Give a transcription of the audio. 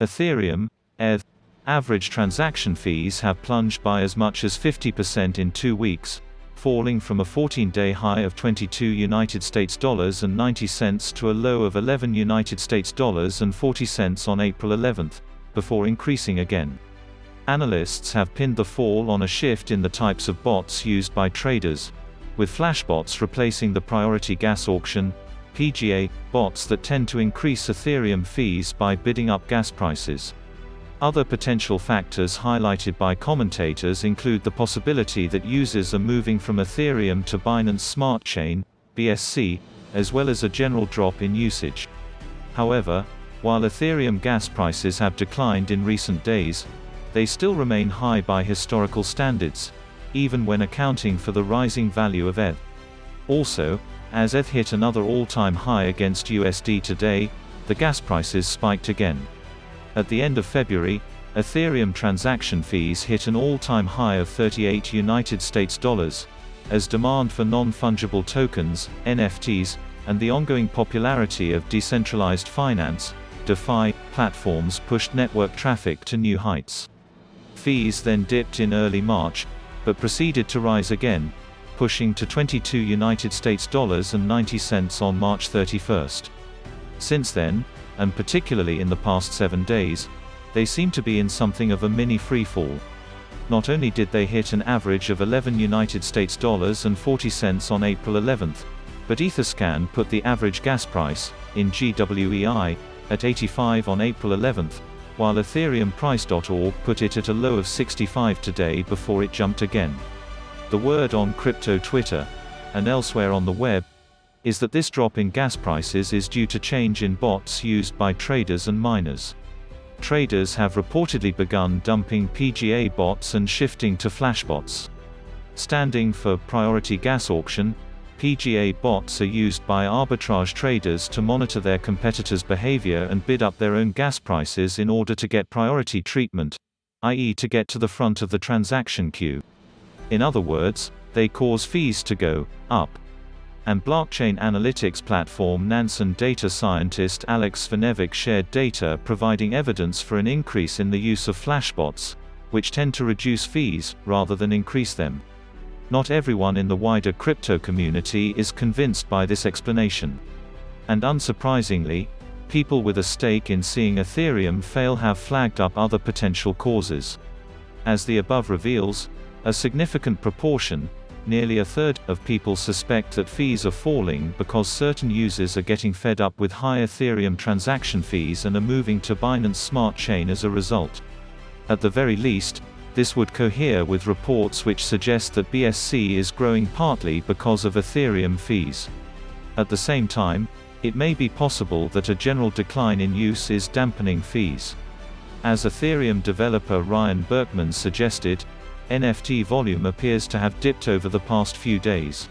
Ethereum, ETH, average transaction fees have plunged by as much as 50% in two weeks, falling from a 14-day high of 22 United States dollars and 90 cents to a low of 11 United States dollars and 40 cents on April 11, before increasing again. Analysts have pinned the fall on a shift in the types of bots used by traders, with flashbots replacing the priority gas auction, PGA, bots that tend to increase Ethereum fees by bidding up gas prices. Other potential factors highlighted by commentators include the possibility that users are moving from Ethereum to Binance Smart Chain, BSC, as well as a general drop in usage. However, while Ethereum gas prices have declined in recent days, they still remain high by historical standards, even when accounting for the rising value of ETH. Also, as ETH hit another all-time high against USD today, the gas prices spiked again. At the end of February, Ethereum transaction fees hit an all-time high of 38 United States dollars, as demand for non-fungible tokens, NFTs, and the ongoing popularity of decentralized finance, DeFi, platforms pushed network traffic to new heights. Fees then dipped in early March, but proceeded to rise again, pushing to 22 United States dollars and 90 cents on March 31st. Since then, and particularly in the past seven days, they seem to be in something of a mini freefall. Not only did they hit an average of 11 United States dollars and 40 cents on April 11th, but Etherscan put the average gas price, in GWEI, at 85 on April 11th, while EthereumPrice.org put it at a low of 65 today before it jumped again. The word on crypto Twitter, and elsewhere on the web, is that this drop in gas prices is due to change in bots used by traders and miners. Traders have reportedly begun dumping PGA bots and shifting to flashbots. Standing for Priority Gas Auction, PGA bots are used by arbitrage traders to monitor their competitors' behavior and bid up their own gas prices in order to get priority treatment, i.e. to get to the front of the transaction queue. In other words, they cause fees to go up. And blockchain analytics platform Nansen data scientist Alex Svanevik shared data providing evidence for an increase in the use of flashbots, which tend to reduce fees, rather than increase them. Not everyone in the wider crypto community is convinced by this explanation. And unsurprisingly, people with a stake in seeing Ethereum fail have flagged up other potential causes. As the above reveals, a significant proportion, nearly a third, of people suspect that fees are falling because certain users are getting fed up with high Ethereum transaction fees and are moving to Binance Smart Chain as a result. At the very least, this would cohere with reports which suggest that BSC is growing partly because of Ethereum fees. At the same time, it may be possible that a general decline in use is dampening fees. As Ethereum developer Ryan Berckmans suggested, NFT volume appears to have dipped over the past few days.